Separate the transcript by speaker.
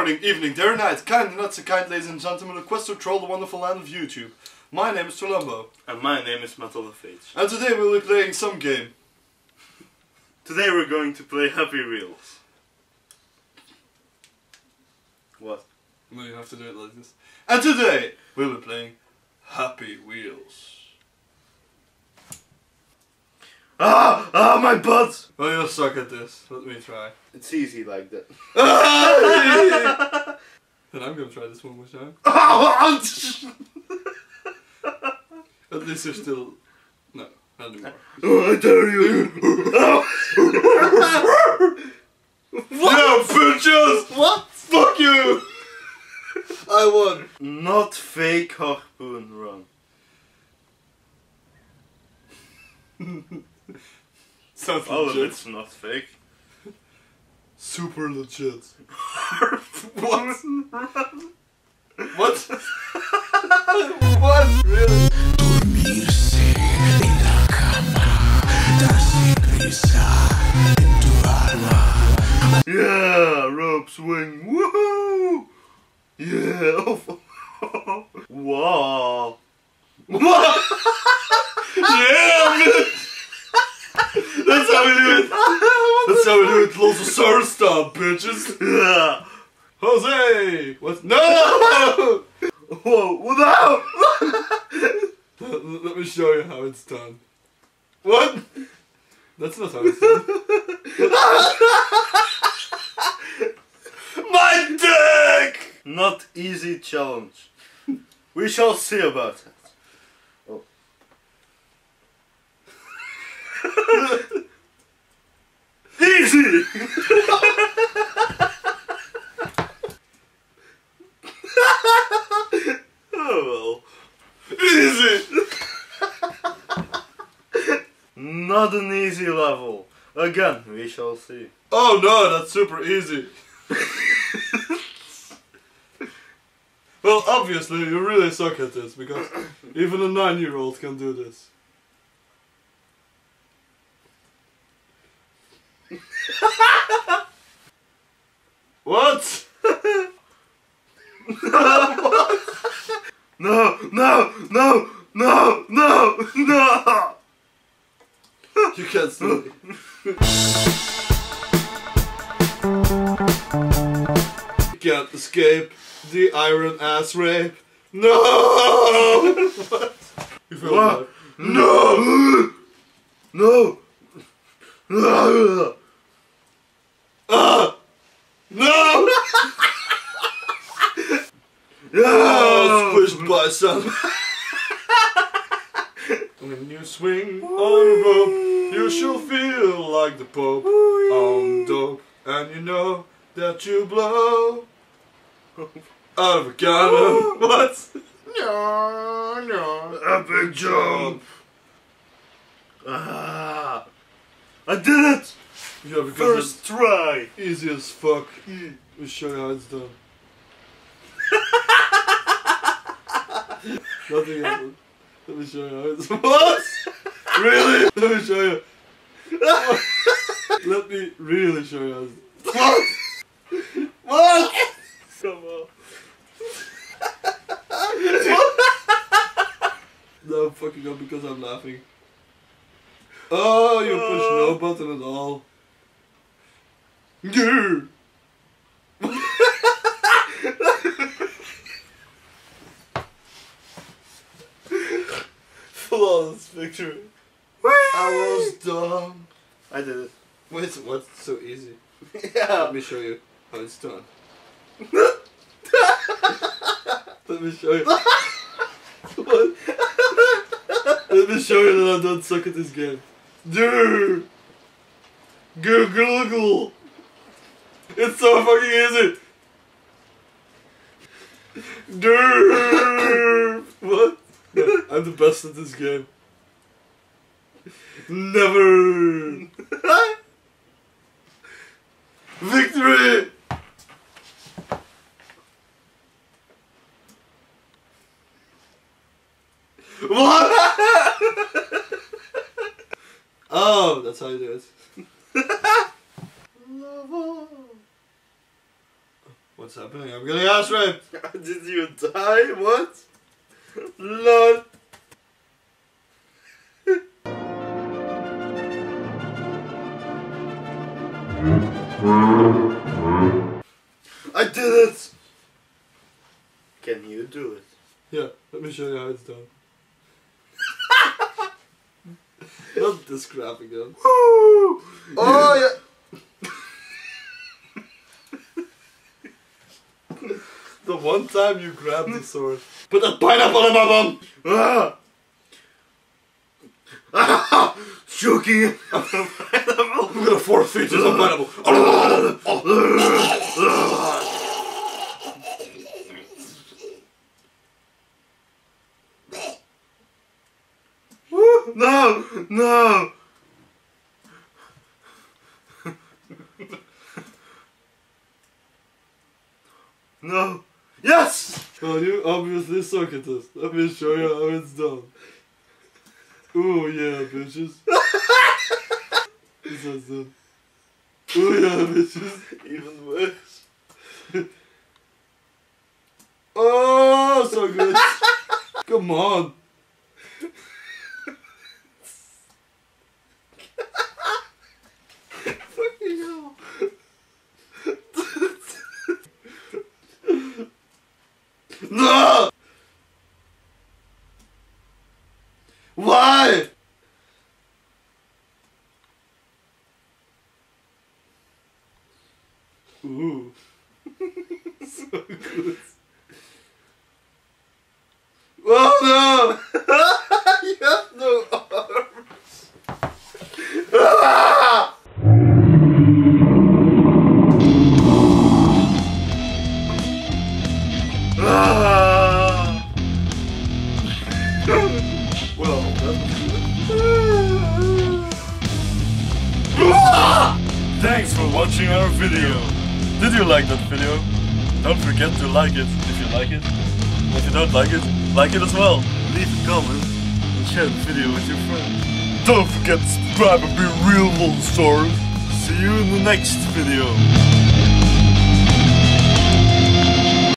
Speaker 1: morning, evening, day or night, kind and not so kind, ladies and gentlemen, a quest to troll the wonderful land of YouTube. My name is Trollumbo,
Speaker 2: And my name is MetalFH.
Speaker 1: and today we'll be playing some game.
Speaker 2: Today we're going to play Happy Wheels. What?
Speaker 1: No, you have to do it like this. And today we'll be playing Happy Wheels.
Speaker 2: Ah! Ah, my butt!
Speaker 1: Well, you suck at this. Let me try.
Speaker 2: It's easy like that.
Speaker 1: and I'm gonna try this one more time.
Speaker 2: Oh,
Speaker 1: At least you're still. No, not anymore.
Speaker 2: I dare you!
Speaker 1: Yeah, bitches!
Speaker 2: What?
Speaker 1: Fuck you! I won.
Speaker 2: Not fake harpoon run.
Speaker 1: Sounds
Speaker 2: Oh,
Speaker 1: legit.
Speaker 2: it's not fake.
Speaker 1: Super legit. what? what? what? Really?
Speaker 3: Dormirse en la cama, darse prisa en tu alma.
Speaker 2: Yeah, rope swing. Woohoo! Yeah. wow.
Speaker 1: What? yeah, man! That's how we do it. That's how we do it. Lolzosaurus bitches.
Speaker 2: Yeah.
Speaker 1: Jose! What? No!
Speaker 2: Whoa, no!
Speaker 1: let, let me show you how it's done. What? That's not how it's done.
Speaker 2: My dick! Not easy challenge. We shall see about it. Oh. easy! oh
Speaker 1: Easy!
Speaker 2: well. Not an easy level. Again, we shall see.
Speaker 1: Oh no, that's super easy. well, obviously, you really suck at this because even a nine year old can do this. what?
Speaker 2: No, no,
Speaker 1: can't escape the iron ass rape. No! what? You feel
Speaker 2: What? No! No! No!
Speaker 1: Ah! No!
Speaker 2: Yeah!
Speaker 1: Oh, squished by some. when you swing on a rope, you shall feel like the Pope on dope, and you know that you blow out of a cannon. what? No, no.
Speaker 2: Epic jump! Ah! I did it!
Speaker 1: Yeah, because
Speaker 2: First try!
Speaker 1: easy as fuck. We show you how it's done. Nothing happened. Let me show you how it's What? really? Let me show you. Let me really show you how it's What? What?
Speaker 2: Come on.
Speaker 1: No, I'm fucking up because I'm laughing. Oh, you push no uh. button at all. Yeah.
Speaker 2: Flawless victory.
Speaker 1: I was dumb.
Speaker 2: I did it.
Speaker 1: Wait, what's so easy?
Speaker 2: Yeah.
Speaker 1: Let me show you how it's done. Let me show you. what? Let me show you that I don't suck at this game. Dude! Google! It's so fucking easy! Dude! what? No, I'm the best at this game. Never! Victory! What? oh, that's how you do it. What's happening? I'm getting ass raped.
Speaker 2: Did you die? What? Lol. I did it! Can you do it?
Speaker 1: Yeah, let me show you how it's done. Not this crap again.
Speaker 2: Woo! Oh yeah!
Speaker 1: The one time you grabbed the sword. Put that pineapple in my bum!
Speaker 2: Ah! Ah! Choking!
Speaker 1: I'm gonna forfeit some pineapple.
Speaker 2: Woo! No! No! No! Yes!
Speaker 1: Well, you obviously suck at this. Let me show you how it's done. Ooh, yeah, bitches. this is. Ooh, yeah, bitches.
Speaker 2: Even worse.
Speaker 1: Oh, so good. Come on.
Speaker 2: Fucking hell.
Speaker 1: No!
Speaker 2: Thanks for watching our video. Did you like that video? Don't forget to like it if you like it. If you don't like it, like it as well. Leave a comment and share the video with your friends. Don't forget to subscribe and be real monsters. See you in the next video.